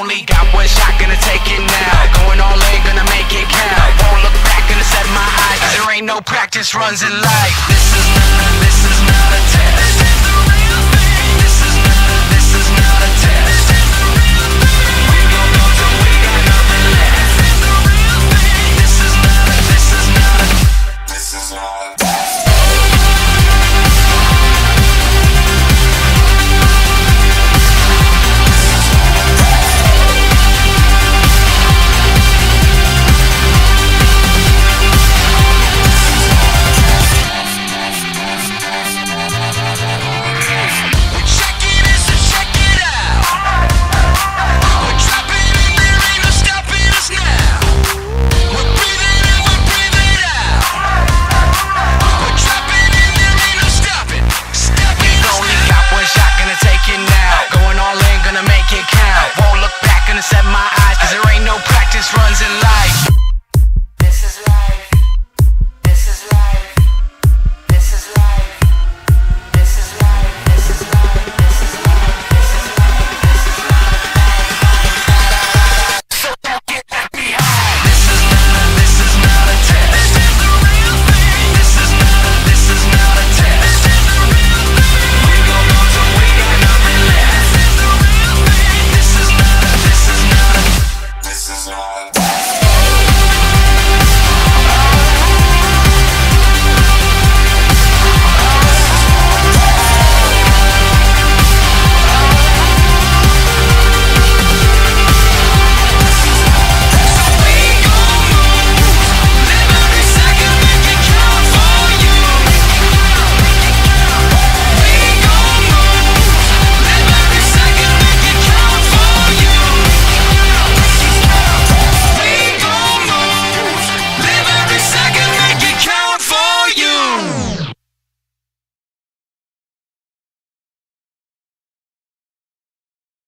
only got one shot, gonna take it now. Going all in, gonna make it count. Won't look back, gonna set my eyes. There ain't no practice runs in life. This is the,